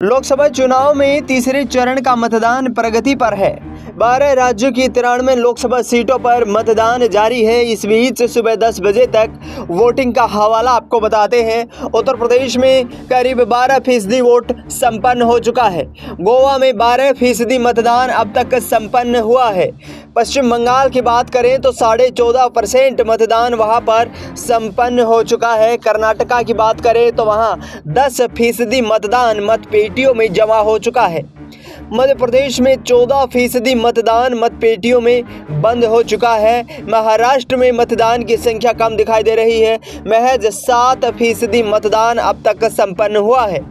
लोकसभा चुनाव में तीसरे चरण का मतदान प्रगति पर है। बारह राज्यों की तिरानवे लोकसभा सीटों पर मतदान जारी है। इस बीच सुबह 10 बजे तक वोटिंग का हवाला आपको बताते हैं। उत्तर प्रदेश में करीब 12 फ़ीसदी वोट संपन्न हो चुका है। गोवा में 12 फ़ीसदी मतदान अब तक संपन्न हुआ है। पश्चिम बंगाल की बात करें तो साढ़े चौदह परसेंट मतदान वहाँ पर संपन्न हो चुका है। कर्नाटका की बात करें तो वहाँ 10 फ़ीसदी मतदान मतपेटियों में जमा हो चुका है। मध्य प्रदेश में 14 फ़ीसदी मतदान मतपेटियों में बंद हो चुका है। महाराष्ट्र में मतदान की संख्या कम दिखाई दे रही है। महज सात फ़ीसदी मतदान अब तक संपन्न हुआ है।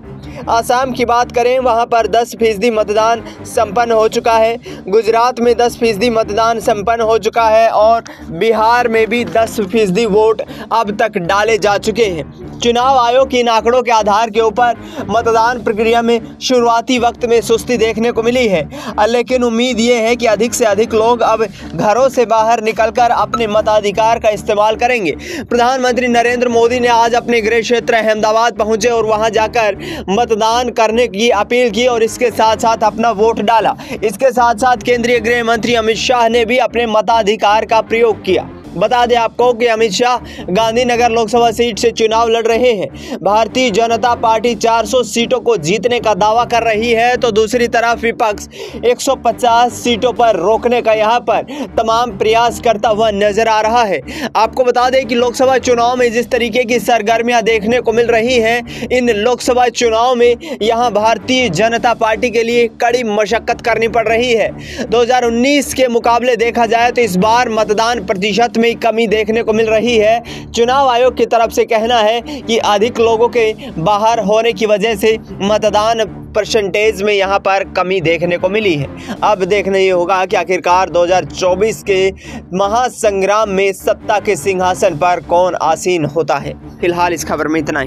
आसाम की बात करें, वहाँ पर 10 फ़ीसदी मतदान संपन्न हो चुका है। गुजरात में 10 फ़ीसदी मतदान संपन्न हो चुका है और बिहार में भी 10 फ़ीसदी वोट अब तक डाले जा चुके हैं। चुनाव आयोग के इन आंकड़ों के आधार के ऊपर मतदान प्रक्रिया में शुरुआती वक्त में सुस्ती देखने को मिली है। लेकिन उम्मीद ये है कि अधिक से अधिक लोग अब घरों से बाहर निकलकर अपने मताधिकार का इस्तेमाल करेंगे। प्रधानमंत्री नरेंद्र मोदी ने आज अपने गृह क्षेत्र अहमदाबाद पहुँचे और वहाँ जाकर मतदान करने की अपील की और इसके साथ साथ अपना वोट डाला। इसके साथ साथ केंद्रीय गृह मंत्री अमित शाह ने भी अपने मताधिकार का प्रयोग किया। बता दें आपको कि अमित शाह गांधीनगर लोकसभा सीट से चुनाव लड़ रहे हैं। भारतीय जनता पार्टी 400 सीटों को जीतने का दावा कर रही है तो दूसरी तरफ़ विपक्ष 150 सीटों पर रोकने का यहाँ पर तमाम प्रयास करता हुआ नज़र आ रहा है। आपको बता दें कि लोकसभा चुनाव में जिस तरीके की सरगर्मियाँ देखने को मिल रही हैं, इन लोकसभा चुनाव में यहाँ भारतीय जनता पार्टी के लिए कड़ी मशक्कत करनी पड़ रही है। दो हज़ार उन्नीस के मुकाबले देखा जाए तो इस बार मतदान प्रतिशत में कमी देखने को मिल रही है। चुनाव आयोग की तरफ़ से कहना है कि अधिक लोगों के बाहर होने की वजह से मतदान परसेंटेज में यहाँ पर कमी देखने को मिली है। अब देखना ये होगा कि आखिरकार 2024 के महासंग्राम में सत्ता के सिंहासन पर कौन आसीन होता है। फ़िलहाल इस खबर में इतना ही।